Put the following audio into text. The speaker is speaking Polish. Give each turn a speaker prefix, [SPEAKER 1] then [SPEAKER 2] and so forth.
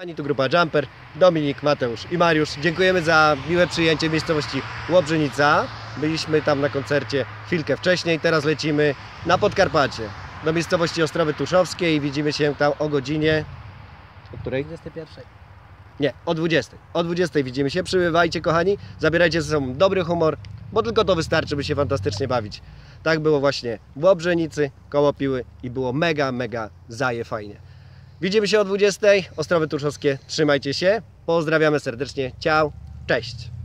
[SPEAKER 1] Ani tu grupa Jumper, Dominik, Mateusz i Mariusz. Dziękujemy za miłe przyjęcie miejscowości Łobrzynica. Byliśmy tam na koncercie chwilkę wcześniej, teraz lecimy na Podkarpacie. Do miejscowości Ostrowy Tuszowskiej i widzimy się tam o godzinie... O której?
[SPEAKER 2] 21.
[SPEAKER 1] Nie, o 20. O 20 widzimy się. Przybywajcie kochani, zabierajcie ze sobą dobry humor, bo tylko to wystarczy, by się fantastycznie bawić. Tak było właśnie w Łobrzenicy, koło Piły i było mega, mega zaje fajnie. Widzimy się o 20. Ostrowy Tuszowskie, trzymajcie się. Pozdrawiamy serdecznie. Ciao, cześć.